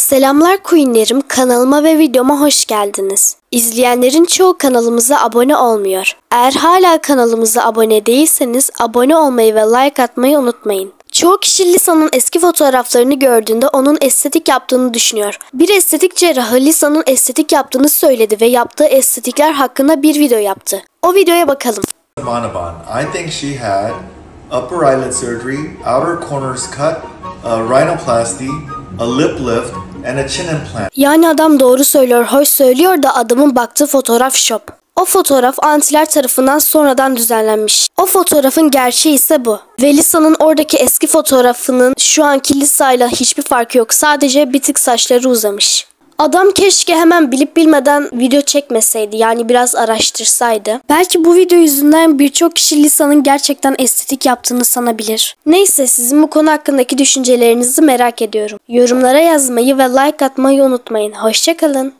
Selamlar Queenlerim, kanalıma ve videoma hoş geldiniz. İzleyenlerin çoğu kanalımıza abone olmuyor. Eğer hala kanalımıza abone değilseniz abone olmayı ve like atmayı unutmayın. Çoğu kişi Lisa'nın eski fotoğraflarını gördüğünde onun estetik yaptığını düşünüyor. Bir estetik cerrahı Lisa'nın estetik yaptığını söyledi ve yaptığı estetikler hakkında bir video yaptı. O videoya bakalım. Manaban. I think she had upper eyelid surgery, outer corners cut, a rhinoplasty, a lip lift, and a chin implant. Yani adam doğru söylüyor, hoş söylüyor da adamın baktığı fotoğraf şop. O fotoğraf antiler tarafından sonradan düzenlenmiş. O fotoğrafın gerçeği ise bu. Ve Lisa'nın oradaki eski fotoğrafının şu anki Lisa'yla hiçbir farkı yok. Sadece bir tık saçları uzamış. Adam keşke hemen bilip bilmeden video çekmeseydi. Yani biraz araştırsaydı. Belki bu video yüzünden birçok kişi Lisa'nın gerçekten estetik yaptığını sanabilir. Neyse sizin bu konu hakkındaki düşüncelerinizi merak ediyorum. Yorumlara yazmayı ve like atmayı unutmayın. Hoşçakalın.